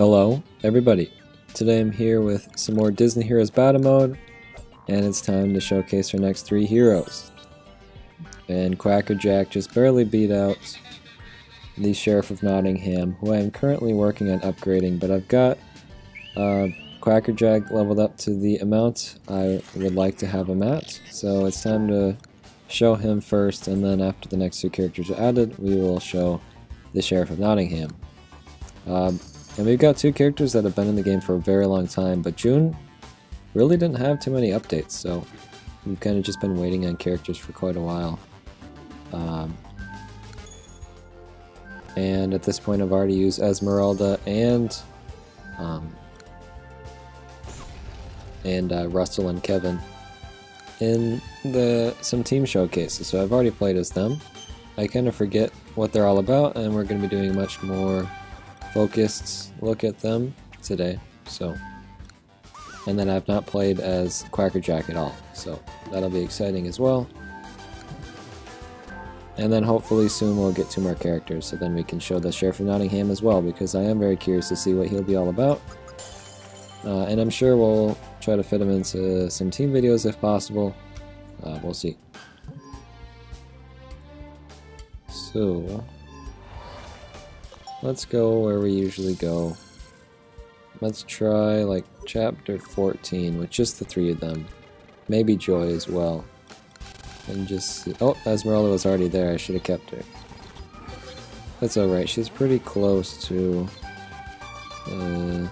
Hello, everybody. Today I'm here with some more Disney Heroes Battle Mode, and it's time to showcase our next three heroes. And Quackerjack just barely beat out the Sheriff of Nottingham, who I am currently working on upgrading, but I've got uh, Quackerjack leveled up to the amount I would like to have him at, so it's time to show him first, and then after the next two characters are added, we will show the Sheriff of Nottingham. Um, and we've got two characters that have been in the game for a very long time, but June really didn't have too many updates, so we've kind of just been waiting on characters for quite a while. Um, and at this point I've already used Esmeralda and um, and uh, Russell and Kevin in the some team showcases, so I've already played as them. I kind of forget what they're all about, and we're going to be doing much more focused look at them today. So, and then I've not played as Quackerjack at all, so that'll be exciting as well. And then hopefully soon we'll get two more characters, so then we can show the Sheriff of Nottingham as well, because I am very curious to see what he'll be all about. Uh, and I'm sure we'll try to fit him into some team videos if possible. Uh, we'll see. So, let's go where we usually go. Let's try like chapter 14 with just the three of them. Maybe Joy as well. And just see. Oh, Esmeralda was already there. I should have kept her. That's alright. She's pretty close to... Uh,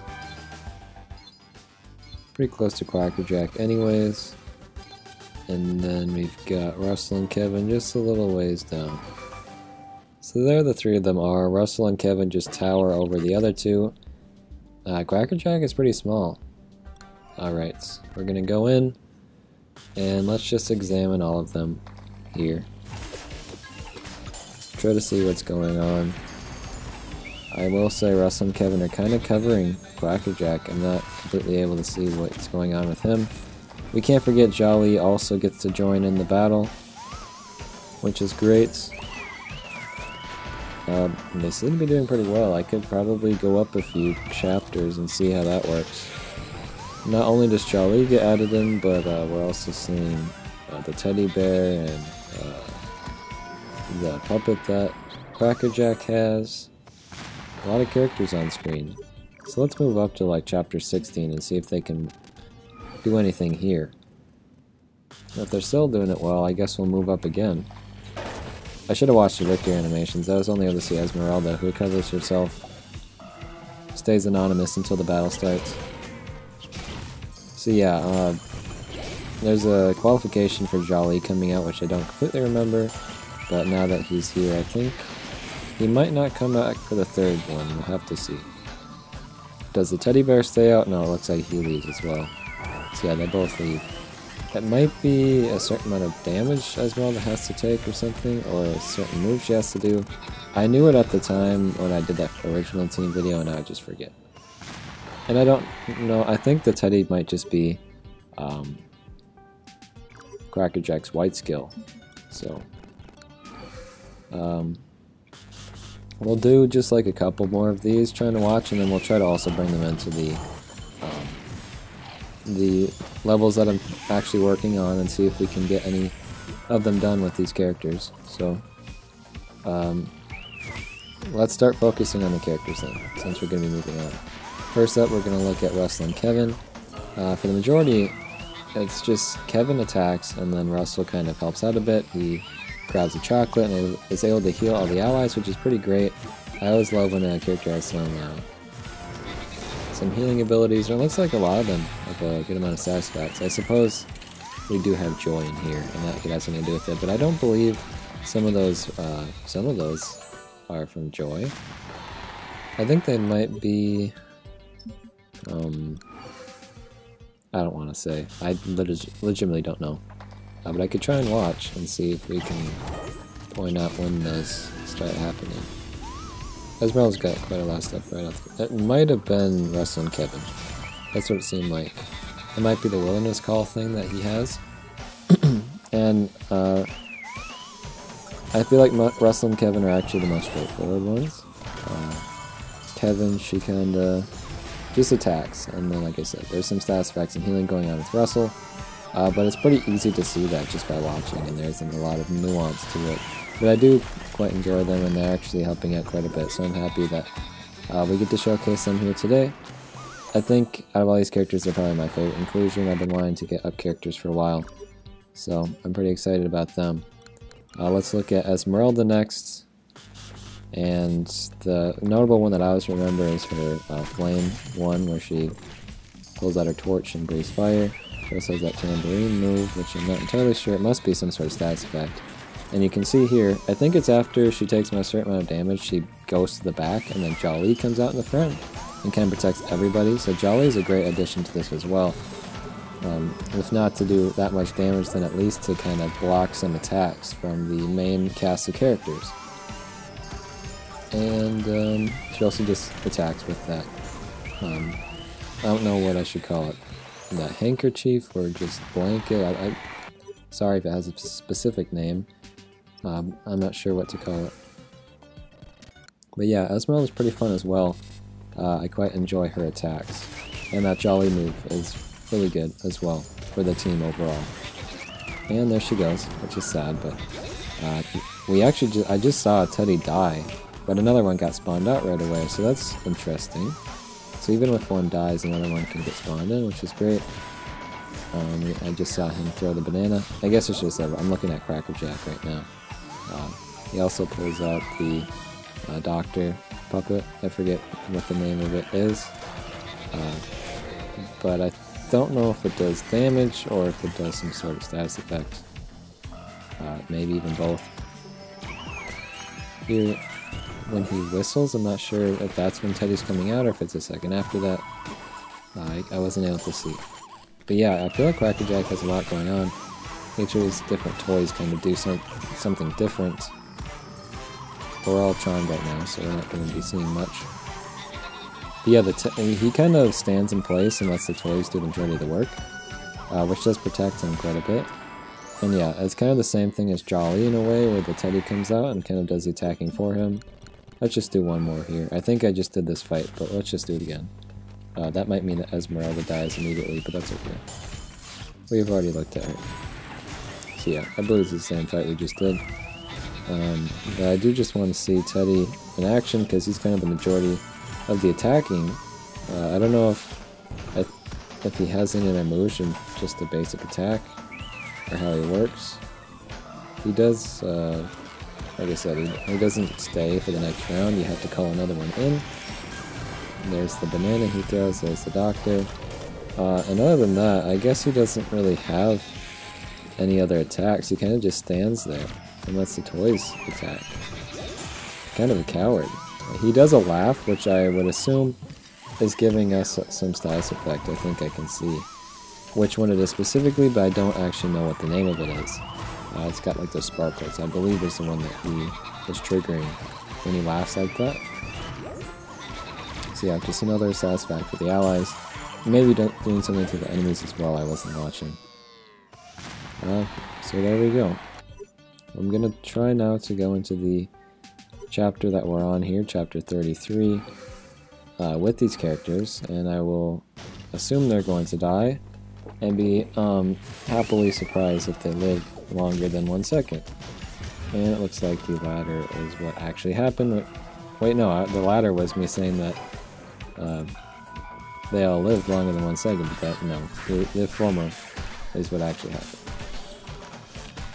pretty close to Quackerjack anyways. And then we've got Russell and Kevin just a little ways down. So there the three of them are. Russell and Kevin just tower over the other two. Uh, Quackerjack is pretty small. Alright, we're gonna go in and let's just examine all of them here. Try to see what's going on. I will say Russell and Kevin are kind of covering Quackerjack. I'm not completely able to see what's going on with him. We can't forget Jolly also gets to join in the battle, which is great. Uh, they seem to be doing pretty well. I could probably go up a few chapters and see how that works. Not only does Charlie get added in, but uh, we're also seeing uh, the teddy bear and uh, the puppet that Quackerjack has. A lot of characters on screen. So let's move up to like chapter 16 and see if they can do anything here. If they're still doing it well, I guess we'll move up again. I should have watched the victory animations. I was only able to see Esmeralda, who covers herself, stays anonymous until the battle starts. So yeah, uh, there's a qualification for Jolly coming out, which I don't completely remember, but now that he's here, I think he might not come back for the third one. We'll have to see. Does the teddy bear stay out? No, it looks like he leaves as well. So yeah, they both leave. That might be a certain amount of damage Esmeralda has to take or something, or a certain move she has to do. I knew it at the time when I did that original team video, and I just forget. And I don't know, I think the teddy might just be um, Quackerjack's white skill. So, um, we'll do just like a couple more of these, trying to watch, and then we'll try to also bring them into the the levels that I'm actually working on and see if we can get any of them done with these characters. So, um, let's start focusing on the characters then, since we're going to be moving on. First up, we're going to look at Russell and Kevin. Uh, for the majority, it's just Kevin attacks, and then Russell kind of helps out a bit. He grabs a chocolate and is able to heal all the allies, which is pretty great. I always love when a character has some uh, some healing abilities, or it looks like a lot of them have a good amount of status effects. I suppose we do have joy in here, and that has something to do with it, but I don't believe some of those uh, some of those are from joy. I think they might be. Um, I don't want to say. I legitimately don't know. Uh, but I could try and watch and see if we can point out when those start happening. Esmeralda's got quite a lot of stuff right off. That might have been Russell and Kevin. That's what it seemed like. It might be the wilderness call thing that he has. and uh, I feel like Russell and Kevin are actually the most straightforward ones. Uh, Kevin, she kind of just attacks. And then, like I said, there's some status effects and healing going on with Russell. Uh, but it's pretty easy to see that just by watching, and there isn't a lot of nuance to it. But I do quite enjoy them, and they're actually helping out quite a bit, so I'm happy that uh, we get to showcase them here today. I think out of all these characters, they're probably my favorite inclusion. I've been wanting to get up characters for a while, so I'm pretty excited about them. Uh, let's look at Esmeralda next. And the notable one that I always remember is her uh, flame one, where she pulls out her torch and breathes fire. She also has that tambourine move, which I'm not entirely sure. It must be some sort of status effect. And you can see here, I think it's after she takes a certain amount of damage, she goes to the back, and then Jolly comes out in the front and kind of protects everybody. So Jolly is a great addition to this as well. Um, if not to do that much damage, then at least to kind of block some attacks from the main cast of characters. And um, she also just attacks with that. Um, I don't know what I should call it. That handkerchief or just blanket. I, I, sorry if it has a specific name. Um, I'm not sure what to call it. But yeah, Esmeralda is pretty fun as well. Uh, I quite enjoy her attacks. And that Jolly move is really good as well for the team overall. And there she goes, which is sad, but uh, we actually ju I just saw Teddy die, but another one got spawned out right away, so that's interesting. So even if one dies, another one can get spawned in, which is great. Um, I just saw him throw the banana. I guess it's just I'm looking at Quackerjack right now. Uh, he also pulls out the uh, Doctor puppet. I forget what the name of it is. Uh, but I don't know if it does damage or if it does some sort of status effect. Uh, maybe even both. Here, when he whistles, I'm not sure if that's when Teddy's coming out or if it's a second after that. I, I wasn't able to see. But yeah, I feel like Quackerjack has a lot going on. Each of these different toys kind of do some, something different. We're all charmed right now, so we're not going to be seeing much. But yeah, the he kind of stands in place and lets the toys do the majority of the work, uh, which does protect him quite a bit. And yeah, it's kind of the same thing as Jolly in a way, where the Teddy comes out and kind of does the attacking for him. Let's just do one more here. I think I just did this fight, but let's just do it again. Uh, that might mean that Esmeralda dies immediately, but that's okay. We've already looked at her. So yeah, I believe it's the same fight we just did. Um, but I do just want to see Teddy in action because he's kind of the majority of the attacking. Uh, I don't know if if he has any emotion, just a basic attack, or how he works. He does, uh, like I said, he, he doesn't stay for the next round. You have to call another one in. There's the banana he throws, there's the doctor. Uh, and other than that, I guess he doesn't really have any other attacks. He kind of just stands there and lets the toys attack. Kind of a coward. He does a laugh, which I would assume is giving us some status effect. I think I can see which one it is specifically, but I don't actually know what the name of it is. Uh, it's got like those sparkles. I believe is the one that he is triggering when he laughs like that. So yeah, just another status effect for the allies. Maybe doing something to the enemies as well I wasn't watching. Uh, so there we go. I'm gonna try now to go into the chapter that we're on here, chapter 33, uh, with these characters, and I will assume they're going to die, and be um, happily surprised if they live longer than one second. And it looks like the latter is what actually happened. Wait, no, the latter was me saying that uh, they all lived longer than one second, but that, no, the, the former is what actually happened.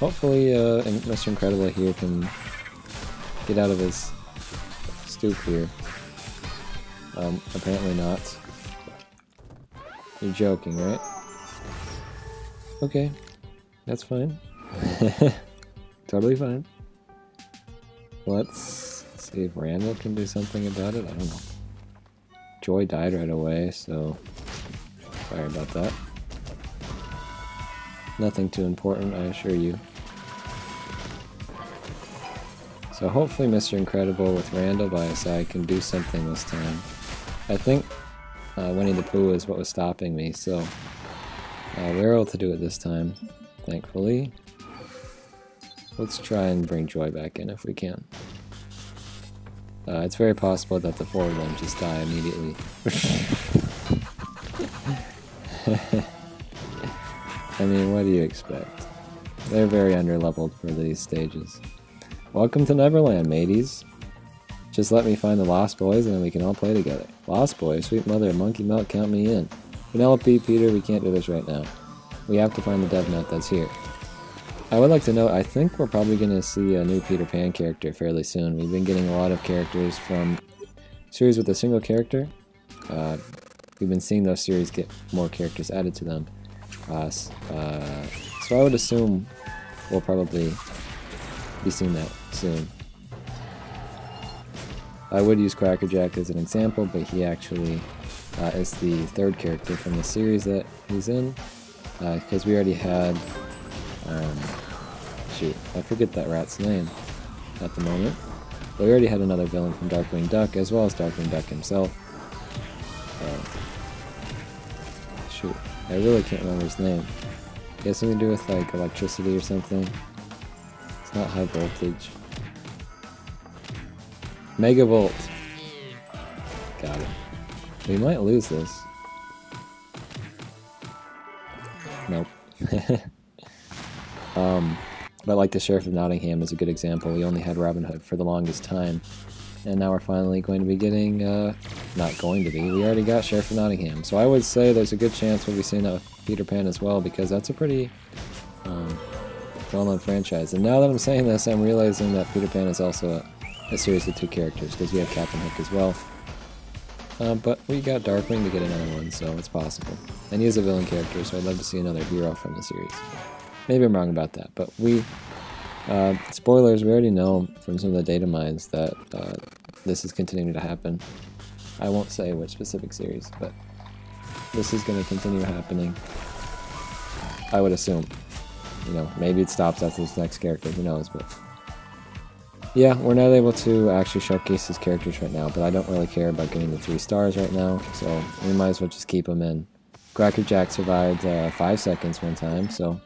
Hopefully, uh, Mr. Incredible here can get out of his stoop here. Um, apparently not. You're joking, right? Okay, that's fine. totally fine. Let's see if Randall can do something about it. I don't know. Joy died right away, so sorry about that. Nothing too important, I assure you. So hopefully Mr. Incredible with Randall by his side can do something this time. I think uh, Winnie the Pooh is what was stopping me, so uh, we are able to do it this time, thankfully. Let's try and bring Joy back in if we can. uh, it's very possible that the four of them just die immediately. I mean, what do you expect? They're very underleveled for these stages. Welcome to Neverland, mateys. Just let me find the Lost Boys and then we can all play together. Lost Boys? Sweet mother, Monkey Milk, count me in. Penelope, Peter, we can't do this right now. We have to find the dev note that's here. I would like to note, I think we're probably going to see a new Peter Pan character fairly soon. We've been getting a lot of characters from series with a single character. Uh, we've been seeing those series get more characters added to them. Uh, uh, so I would assume we'll probably be seeing that soon. I would use Quackerjack as an example, but he actually uh, is the third character from the series that he's in, because uh, we already had um, shoot, I forget that rat's name at the moment. But we already had another villain from Darkwing Duck, as well as Darkwing Duck himself. Uh, shoot, I really can't remember his name. He has something to do with like electricity or something. It's not high voltage. Megavolt. Got it. We might lose this. Nope. um, but like the Sheriff of Nottingham is a good example. We only had Robin Hood for the longest time. And now we're finally going to be getting, uh, not going to be, we already got Sheriff of Nottingham. So I would say there's a good chance we'll be seeing that with Peter Pan as well, because that's a pretty um, well-known franchise. And now that I'm saying this, I'm realizing that Peter Pan is also a, a series of two characters, because we have Captain Hook as well. Uh, but we got Darkwing to get another one, so it's possible. And he is a villain character, so I'd love to see another hero from the series. Maybe I'm wrong about that, but we, uh, spoilers, we already know from some of the data mines that uh, this is continuing to happen. I won't say which specific series, but this is going to continue happening. I would assume. You know, maybe it stops after this next character, who knows, but... Yeah, we're not able to actually showcase his characters right now, but I don't really care about getting the three stars right now, so we might as well just keep them in. Quackerjack survived uh, five seconds one time, so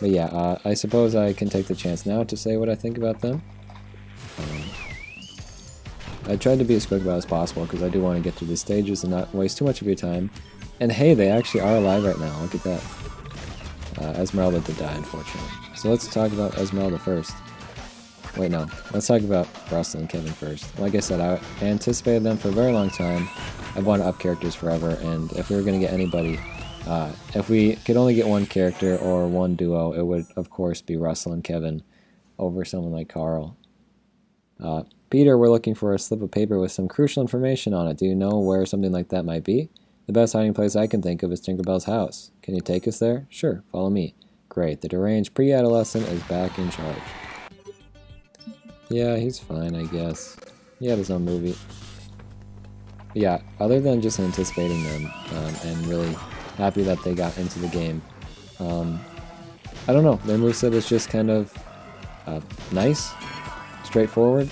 but yeah, uh, I suppose I can take the chance now to say what I think about them. Um, I tried to be as quick about as possible because I do want to get through these stages and not waste too much of your time. And hey, they actually are alive right now. Look at that. Uh, Esmeralda did die, unfortunately. So let's talk about Esmeralda first. Wait, no. Let's talk about Russell and Kevin first. Like I said, I anticipated them for a very long time. I've wanted up characters forever, and if we were going to get anybody uh, if we could only get one character or one duo, it would, of course, be Russell and Kevin over someone like Carl. Uh, Peter, we're looking for a slip of paper with some crucial information on it. Do you know where something like that might be? The best hiding place I can think of is Tinkerbell's house. Can you take us there? Sure, follow me. Great, the deranged pre-adolescent is back in charge. Yeah, he's fine, I guess. He had his own movie. yeah, other than just anticipating them um, and really happy that they got into the game. Um, I don't know, their moveset is just kind of uh, nice, straightforward.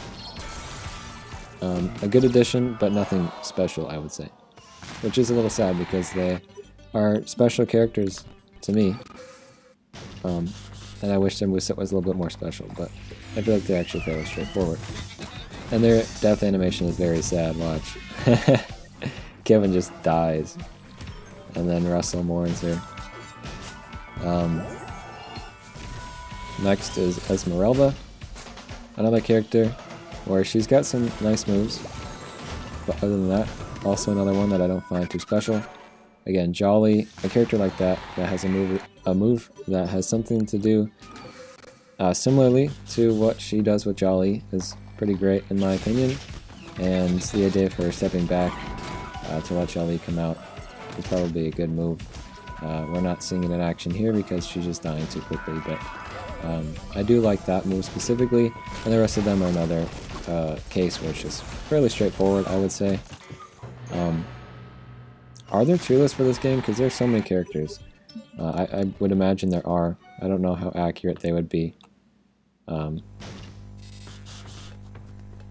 Um, a good addition, but nothing special, I would say. Which is a little sad because they are special characters to me. Um, and I wish their moveset was a little bit more special, but I feel like they're actually fairly straightforward. And their death animation is very sad, watch. Kevin just dies and then Russell mourns her. Um, next is Esmeralda, another character where she's got some nice moves, but other than that, also another one that I don't find too special. Again, Jolly, a character like that that has a move, a move that has something to do uh, similarly to what she does with Jolly is pretty great in my opinion, and the idea of her stepping back uh, to let Jolly come out is probably a good move. Uh, we're not seeing it in action here because she's just dying too quickly, but um, I do like that move specifically, and the rest of them are another uh, case where it's just fairly straightforward, I would say. Um, are there tier lists for this game? Because there's so many characters. Uh, I, I, would imagine there are. I don't know how accurate they would be. Um,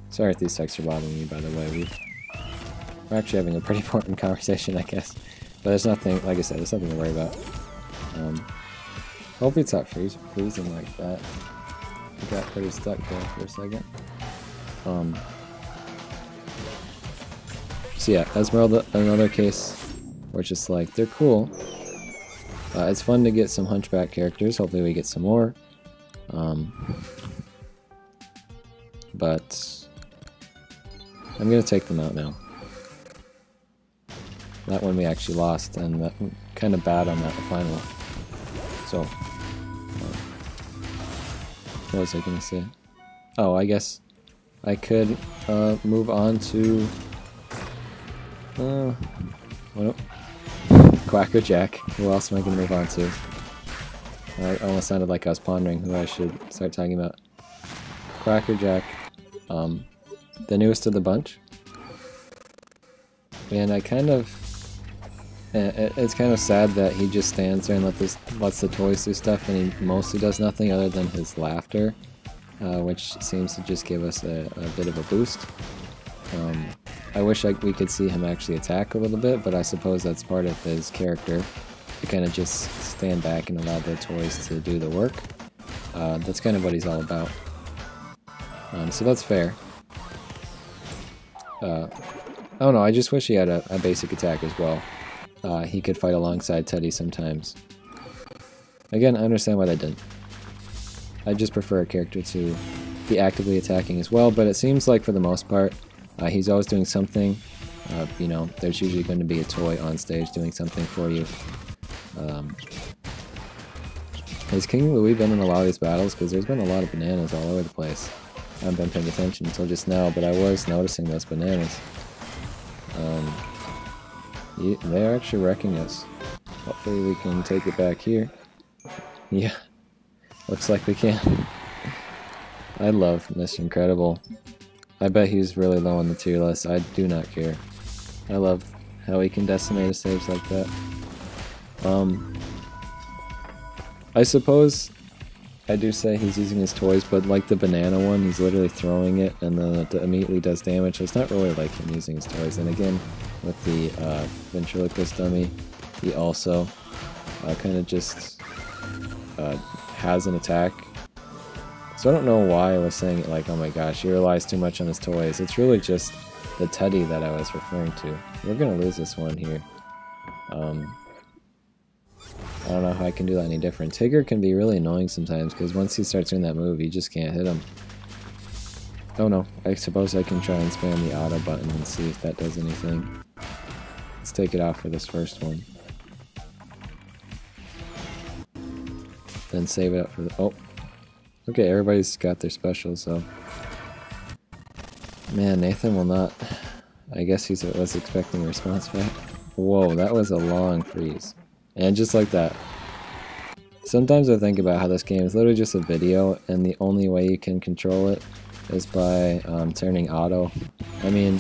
sorry if these texts are bothering me, by the way. we are actually having a pretty important conversation, I guess. But there's nothing, like I said, there's nothing to worry about. Um, hopefully it's not freeze, freezing like that. I got pretty stuck there for a second. Um, so yeah, Esmeralda, another case where it's just like, they're cool. Uh, it's fun to get some Hunchback characters. Hopefully we get some more. Um, but I'm going to take them out now. That one we actually lost, and kind of bad on that final. So, uh, what was I going to say? Oh, I guess I could uh, move on to... Uh, what, Quackerjack. Who else am I going to move on to? I almost sounded like I was pondering who I should start talking about. Quackerjack, um, the newest of the bunch. And I kind of... Eh, it's kind of sad that he just stands there and let this, lets the toys do stuff and he mostly does nothing other than his laughter, uh, which seems to just give us a, a bit of a boost. Um, I wish I, we could see him actually attack a little bit, but I suppose that's part of his character, to kind of just stand back and allow the toys to do the work. Uh, that's kind of what he's all about. Um, so that's fair. Uh, oh no, I just wish he had a, a basic attack as well. Uh, he could fight alongside Teddy sometimes. Again, I understand why they didn't. I just prefer a character to be actively attacking as well, but it seems like for the most part, uh, he's always doing something. Uh, you know, there's usually going to be a toy on stage doing something for you. Um, has King Louie been in a lot of these battles? Because there's been a lot of bananas all over the place. I haven't been paying attention until just now, but I was noticing those bananas. Um, they're actually wrecking us. Hopefully we can take it back here. Yeah, looks like we can. I love Mr. Incredible. I bet he's really low on the tier list. I do not care. I love how he can decimate a stage like that. Um, I suppose I do say he's using his toys, but like the banana one, he's literally throwing it and then it immediately does damage. So it's not really like him using his toys. And again, with the uh, ventriloquist dummy, he also uh, kind of just uh, has an attack so I don't know why I was saying it like, oh my gosh, he relies too much on his toys. It's really just the Teddy that I was referring to. We're gonna lose this one here. Um, I don't know how I can do that any different. Tigger can be really annoying sometimes, because once he starts doing that move, you just can't hit him. Oh no, I suppose I can try and spam the auto button and see if that does anything. Let's take it off for this first one. Then save it up for the- oh, Okay, everybody's got their special, so... Man, Nathan will not... I guess he was expecting a response back. Whoa, that was a long freeze. And just like that. Sometimes I think about how this game is literally just a video, and the only way you can control it is by um, turning auto. I mean,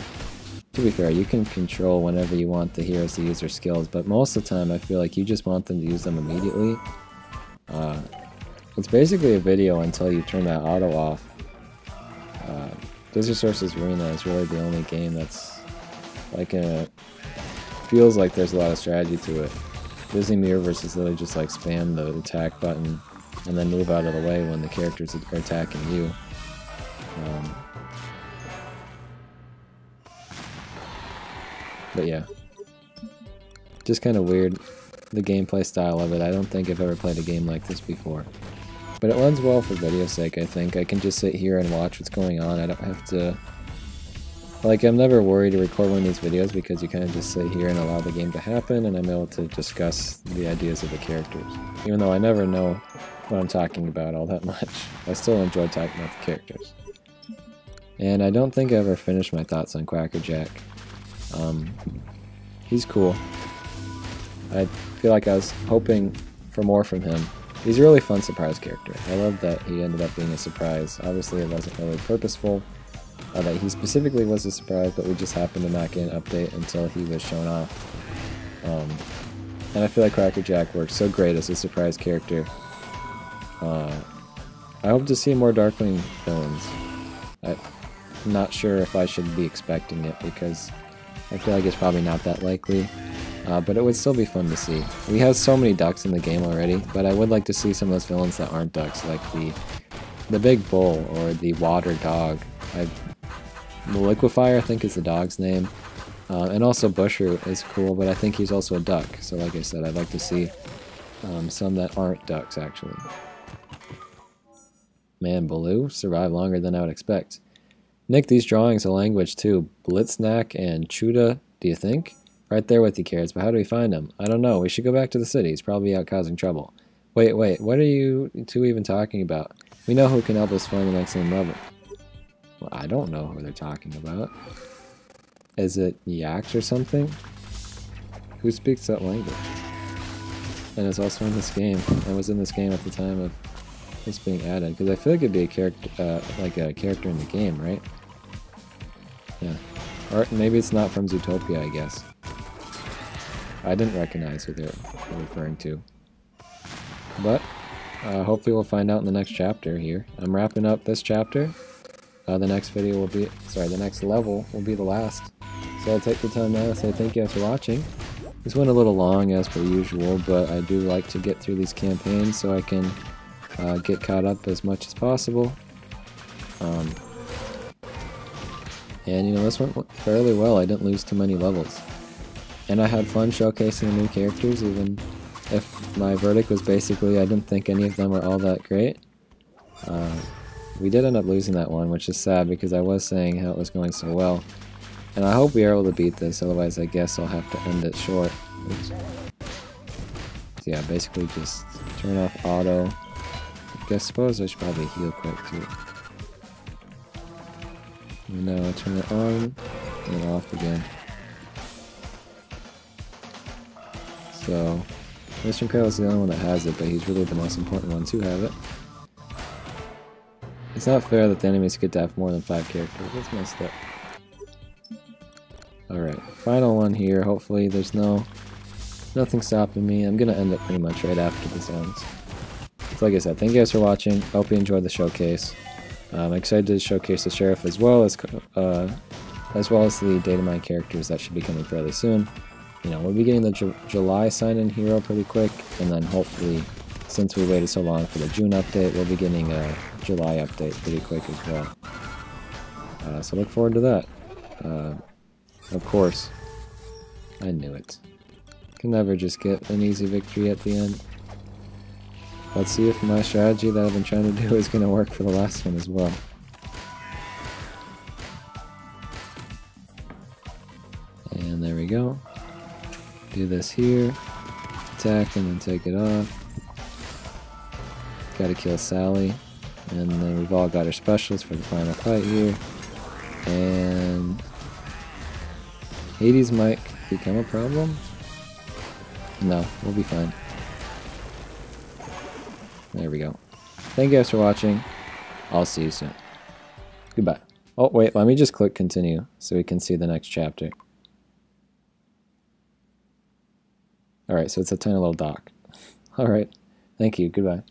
to be fair, you can control whenever you want the heroes to use their skills, but most of the time I feel like you just want them to use them immediately. Uh, it's basically a video until you turn that auto off. Uh, Sorcerer's Arena is really the only game that's like a feels like there's a lot of strategy to it. Disney Mirrorverse is literally just like spam the attack button and then move out of the way when the characters are attacking you. Um, but yeah, just kind of weird the gameplay style of it. I don't think I've ever played a game like this before. But it runs well for video sake, I think. I can just sit here and watch what's going on. I don't have to... Like, I'm never worried to record one of these videos because you kind of just sit here and allow the game to happen and I'm able to discuss the ideas of the characters. Even though I never know what I'm talking about all that much. I still enjoy talking about the characters. And I don't think I ever finished my thoughts on Quackerjack. Um, he's cool. I feel like I was hoping for more from him He's a really fun surprise character. I love that he ended up being a surprise. Obviously it wasn't really purposeful, that he specifically was a surprise, but we just happened to not get an update until he was shown off. Um, and I feel like Quackerjack works so great as a surprise character. Uh, I hope to see more Darkwing villains. I'm not sure if I should be expecting it because I feel like it's probably not that likely. Uh, but it would still be fun to see. We have so many ducks in the game already, but I would like to see some of those villains that aren't ducks, like the the big bull or the water dog. I, the liquefier, I think, is the dog's name. Uh, and also Bushroot is cool, but I think he's also a duck. So like I said, I'd like to see um, some that aren't ducks, actually. Man, Baloo survived longer than I would expect. Nick, these drawings a language too. Blitznack and Chuda, do you think? Right there with you, Carrots, but how do we find him? I don't know. We should go back to the city. He's probably out causing trouble. Wait, wait, what are you two even talking about? We know who can help us find the next level. I don't know who they're talking about. Is it Yax or something? Who speaks that language? And it's also in this game. I was in this game at the time of this being added because I feel like it'd be a character, uh, like a character in the game, right? Yeah. Or maybe it's not from Zootopia, I guess. I didn't recognize who they're referring to. But uh, hopefully we'll find out in the next chapter here. I'm wrapping up this chapter. Uh, the next video will be, sorry, the next level will be the last. So I'll take the time now to say thank you guys for watching. This went a little long as per usual, but I do like to get through these campaigns so I can uh, get caught up as much as possible. Um, and you know, this went fairly well. I didn't lose too many levels. And I had fun showcasing the new characters, even if my verdict was basically I didn't think any of them were all that great. Uh, we did end up losing that one, which is sad because I was saying how it was going so well. And I hope we are able to beat this, otherwise I guess I'll have to end it short. So yeah, basically just turn off auto, I guess suppose I should probably heal quick too. And No, turn it on and off again. So, Mr. Incredible is the only one that has it, but he's really the most important one to have it. It's not fair that the enemies get to have more than five characters. That's messed up. Alright, final one here. Hopefully there's no nothing stopping me. I'm gonna end up pretty much right after this ends. So like I said, thank you guys for watching. I hope you enjoyed the showcase. I'm excited to showcase the sheriff as well as uh, as well as the data mine characters that should be coming fairly soon. You know, we'll be getting the Ju July sign-in hero pretty quick, and then hopefully, since we waited so long for the June update, we'll be getting a July update pretty quick as well. Uh, so look forward to that. Uh, of course, I knew it. Can never just get an easy victory at the end. Let's see if my strategy that I've been trying to do is going to work for the last one as well. And there we go. Do this here. Attack and then take it off. Gotta kill Sally. And then we've all got our specials for the final fight here. And Hades might become a problem? No, we'll be fine. There we go. Thank you guys for watching. I'll see you soon. Goodbye. Oh, wait, let me just click continue so we can see the next chapter. Alright, so it's a tiny little dock. Alright, thank you. Goodbye.